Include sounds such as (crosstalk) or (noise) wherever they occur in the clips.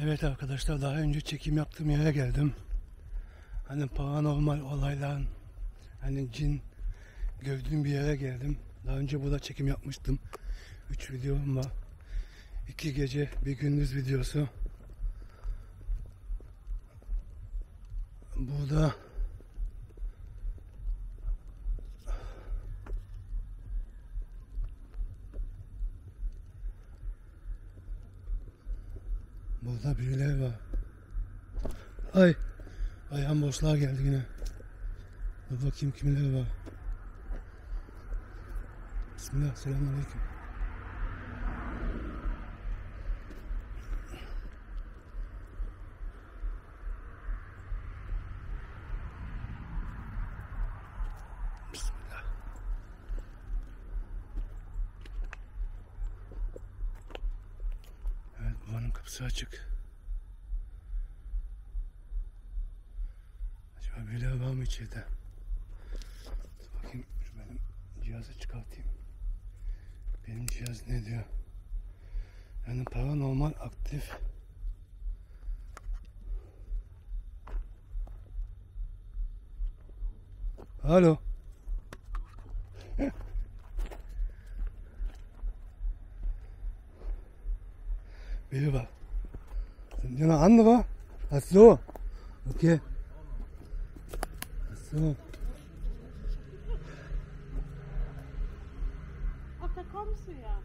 Evet arkadaşlar daha önce çekim yaptığım yere geldim. Hani paranormal olayların hani cin gördüğüm bir yere geldim. Daha önce burada çekim yapmıştım. 3 videom var. 2 gece bir gündüz videosu. Burada Burada birileri var. Ay. Ayağım boşluğa geldi yine. Dur bakayım kimler var. Bismillah. Selamünaleyküm. Bismillah. Evet buranın kapısı açık. Acaba birileri var mı içeride? Dur bakayım şu benim cihazı çıkartayım. Benim cihaz ne diyor? Yani paranormal aktif. Alo. Var. Sind ja noch andere? Ach so. Okay. Ach so. Ach, da kommst du ja.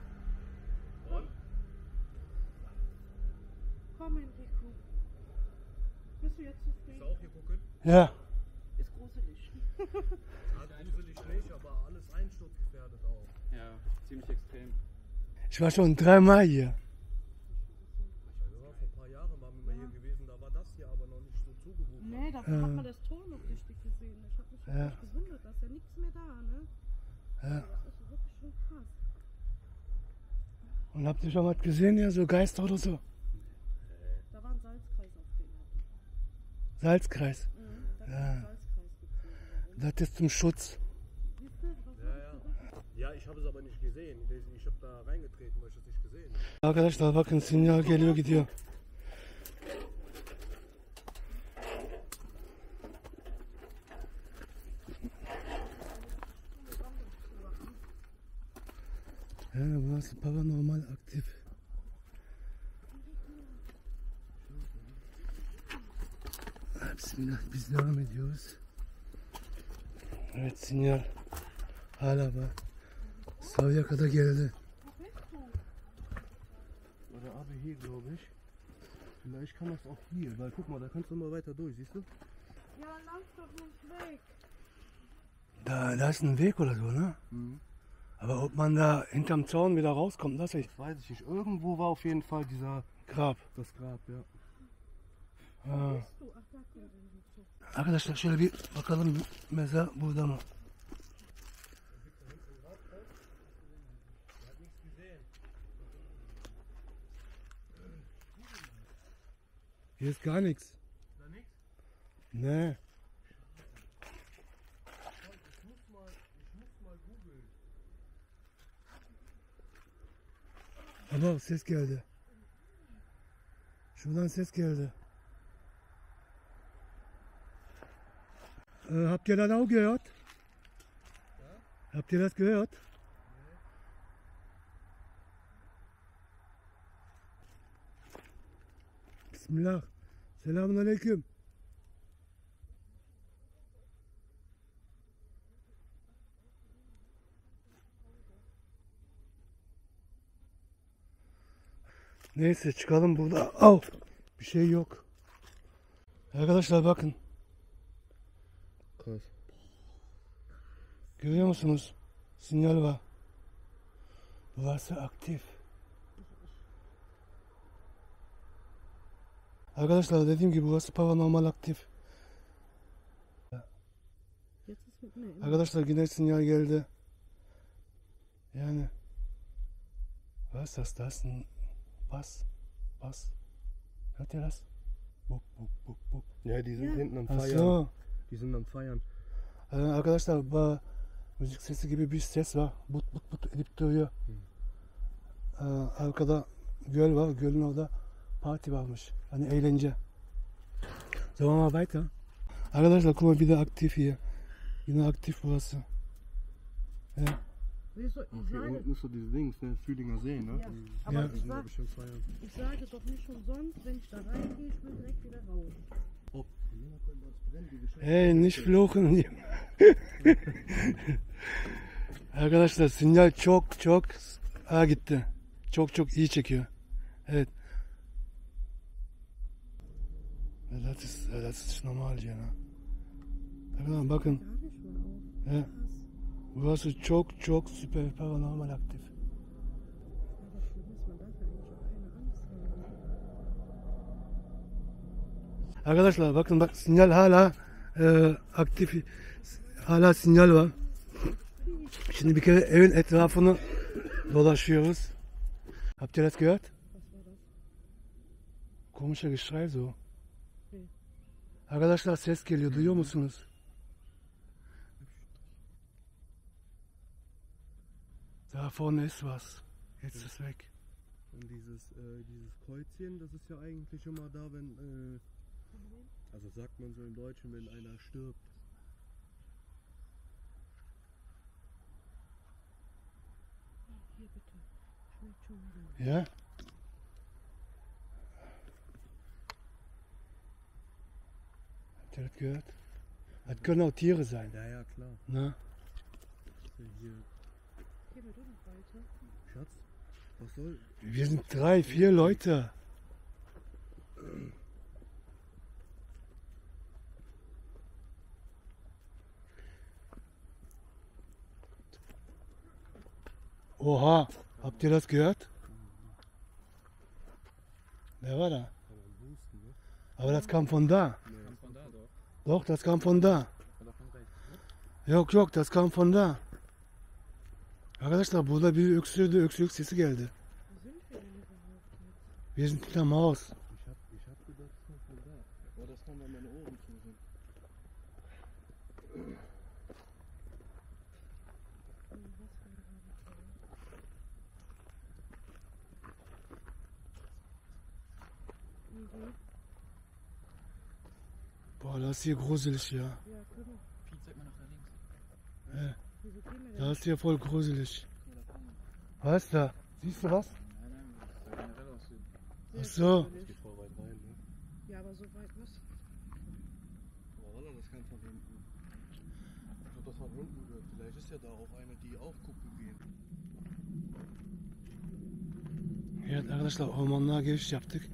Komm, Enrico. Bist du jetzt zufrieden? auch hier gucken? Ja. Ist gruselig. Ja, gruselig nicht, aber alles einsturzgefährdet auch. Ja, ziemlich extrem. Ich war schon dreimal hier. Ja, vor ein paar Jahren waren wir mal hier gewesen, da war das hier aber noch nicht so zugebucht. Nee, da Ja. hat man das Tor noch richtig gesehen. Ich habe mich Ja. wirklich gewundert, da ist ja nichts mehr da, ne? Ja. Das ist wirklich schon krass. Und habt ihr schon was gesehen hier? So Geister oder so? Da war ein Salzkreis auf dem. Salzkreis. Mhm. Da Ja. war Salzkreis. Das ist zum Schutz. Siehst du, was Ja, ja. Ja, ich habe es aber nicht gesehen. Ich- Ich habe da reingetreten, weil ich es nicht gesehen habe. Arkadaşlar bakın sinyal geliyor gidiyor. Ja, burası paranormal aktif. Ha, Bismillah biz devam ediyoruz. Evet sinyal hala var. Savya kadar geldi. Oder aber hier, glaube ich. Vielleicht kann das auch hier, weil guck mal, da kannst du mal weiter durch, siehst du? Ja, lauf doch nicht weg. Da, da ist ein Weg oder so, ne? Mhm. Aber ob man da hinterm Zaun wieder rauskommt, das ist Das weiß ich nicht. Irgendwo war auf jeden Fall dieser, Grab. das Grab, ja. Ha. Arkadaşlar şöyle bir bakalım mezar burada mı? Hier ist gar nichts. Da nichts? Ne. Ama ses geldi. Şuradan ses geldi. Äh, habt ihr das auch gehört? Habt ihr das gehört? Bismillah. Selamun aleyküm. Neyse çıkalım burada. Au! Bir şey yok. Arkadaşlar bakın. Krass. Görüyor musunuz? Sinyal var. Burası aktif. Arkadaşlar dediğim gibi burası paranormal aktif. Arkadaşlar yine sinyal geldi. Yani. Was? Das Bass. Bass. Hört ihr das? Buk buk buk buk. Ja, die sind Ja. hinten am Ach Feiern. so. Die sind am Feiern. Ee, arkadaşlar bu müzik sesi gibi bir ses var. But but but edip duruyor. Ee, arkada göl var. Gölün orada parti varmış. Hani eğlence. Wir mal weiter? Arkadaşlar guck mal wieder aktif hier. Yine aktif burası. Ja. Siehst du, ich Okay, sage, unten ist so dieses Dings, ne? Fühlinger See, ne? ja, aber Ja. İch, sag, ich sage doch nicht umsonst, wenn ich da reingehe, ich will direkt wieder raus. (laughs) Oh. Hey nicht fluchen. Arkadaşlar sinyal çok çok ha gitti. Çok çok iyi çekiyor. Evet. Das ist, das ist normal hier, ne? Bakın. Ja. Burası çok çok süper paranormal aktif. Arkadaşlar bakın bak sinyal hala e, aktif. Hala sinyal var. Şimdi bir kere evin etrafını dolaşıyoruz. Habt ihr das gehört? Komischer Geschrei so. Arkadaşlar ses geliyor duyuyor musunuz? Da vorne ist was. Jetzt ist es weg. Und dieses, äh, dieses Kreuzchen, das ist ja eigentlich immer da, wenn, äh, also sagt man so im Deutschen, wenn einer stirbt. Hier bitte. Schmeckt schon wieder. Ja? Habt ihr das gehört? Das können auch Tiere sein. Ja, ja, klar. Ne? Hier, Geh mal du noch weiter. Schatz, was soll, Wir sind drei, vier Leute. Oha, habt ihr das gehört? Wer war da? ne? Aber das kam von da. Kommt von da doch. Das kam von da. Rechts. Yok yok, das kam von da. Arkadaşlar burada bir öksürdü, öksürük sesi geldi. Hm, gerade toll? Mhm. Boah, das ist hier gruselig, ja. Ja, komm mal. Das ist hier voll gruselig. Ja. Was da? Siehst du was? Ja Ach so. Ja, aber so weit Roller, das kann von hinten. Ich hab das von hinten gehört. Vielleicht ist ja da auch eine, die auch gucken geht. Evet arkadaşlar ormanlığa giriş yaptık.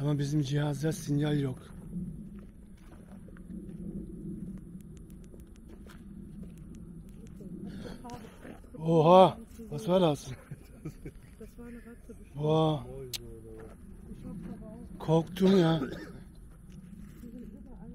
Ama bizim cihazda sinyal yok. Oha! Was war das? Das war eine bestimmt. Boah, korktum ya. (laughs) Die sind überall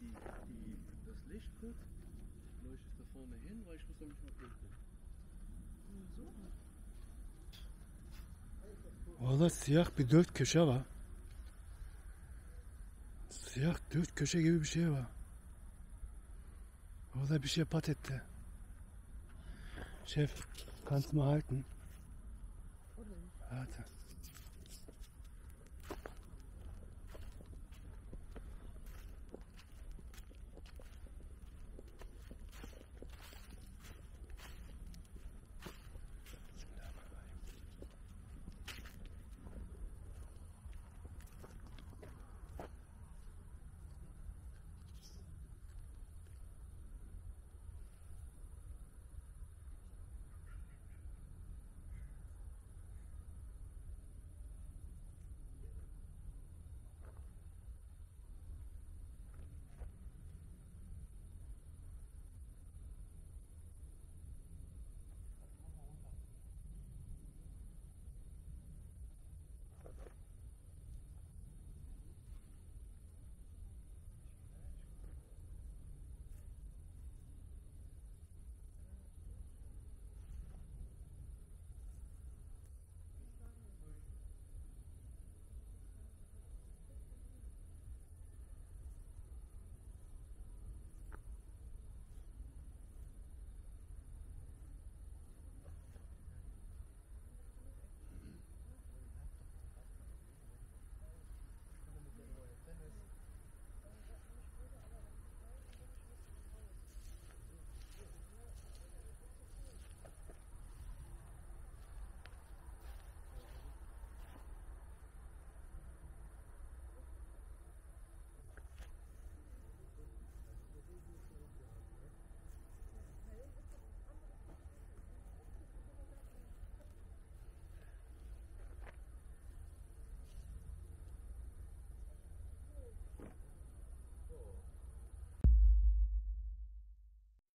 Viecher. Die, die, das Licht kurz leuchtet da vorne hin, weil ich muss nämlich mal pinkeln. Valla siyah bir dört köşe var. Siyah dört köşe gibi bir şey var. Orada bir şey pat etti. Chef, kannst du mal halten? Warte.